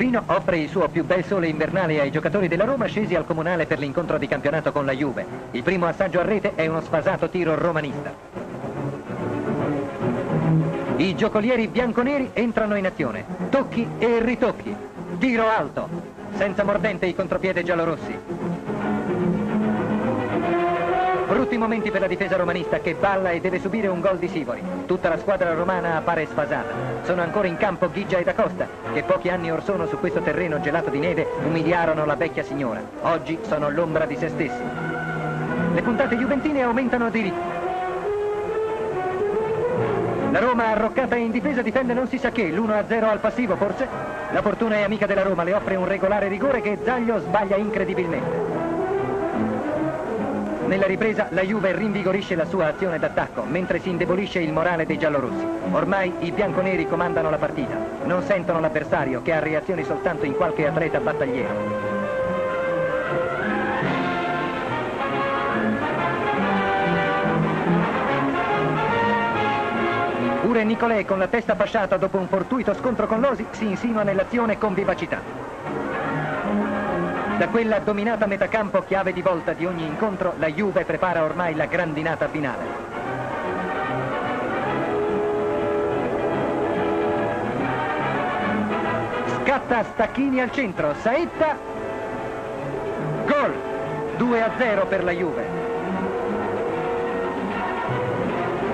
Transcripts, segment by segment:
Torino offre il suo più bel sole invernale ai giocatori della Roma scesi al comunale per l'incontro di campionato con la Juve. Il primo assaggio a rete è uno sfasato tiro romanista. I giocolieri bianconeri entrano in azione. Tocchi e ritocchi. Tiro alto. Senza mordente il contropiede giallorossi. Brutti momenti per la difesa romanista che balla e deve subire un gol di Sivori. Tutta la squadra romana appare sfasata. Sono ancora in campo Ghigia e D'Acosta, che pochi anni or sono su questo terreno gelato di neve umiliarono la vecchia signora. Oggi sono l'ombra di se stessi. Le puntate juventine aumentano di ritmo. La Roma arroccata in difesa difende non si sa che, l'1-0 al passivo forse. La fortuna è amica della Roma, le offre un regolare rigore che Zaglio sbaglia incredibilmente. Nella ripresa la Juve rinvigorisce la sua azione d'attacco, mentre si indebolisce il morale dei giallorossi. Ormai i bianconeri comandano la partita. Non sentono l'avversario, che ha reazioni soltanto in qualche atleta battagliero. Pure Nicolè, con la testa fasciata dopo un fortuito scontro con Losi, si insinua nell'azione con vivacità. Da quella dominata metacampo chiave di volta di ogni incontro, la Juve prepara ormai la grandinata finale. Scatta Stacchini al centro, Saetta, gol, 2 a 0 per la Juve.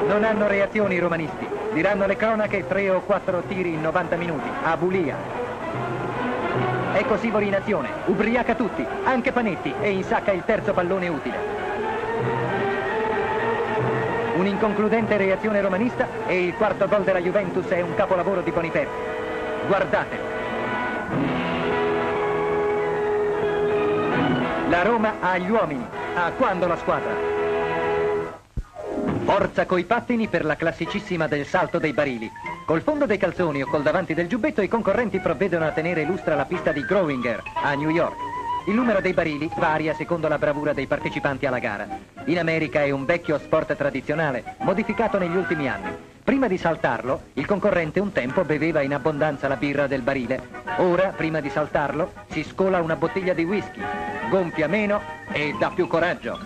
Non hanno reazioni i romanisti, diranno le cronache 3 o 4 tiri in 90 minuti, a bulia. Ecco Sivori in azione, ubriaca tutti, anche Panetti, e insacca il terzo pallone utile. Un'inconcludente reazione romanista e il quarto gol della Juventus è un capolavoro di Boniferri. Guardate. La Roma ha gli uomini. A quando la squadra? Forza coi pattini per la classicissima del salto dei barili. Col fondo dei calzoni o col davanti del giubbetto i concorrenti provvedono a tenere lustra la pista di Growinger a New York. Il numero dei barili varia secondo la bravura dei partecipanti alla gara. In America è un vecchio sport tradizionale, modificato negli ultimi anni. Prima di saltarlo, il concorrente un tempo beveva in abbondanza la birra del barile. Ora, prima di saltarlo, si scola una bottiglia di whisky, gonfia meno e dà più coraggio.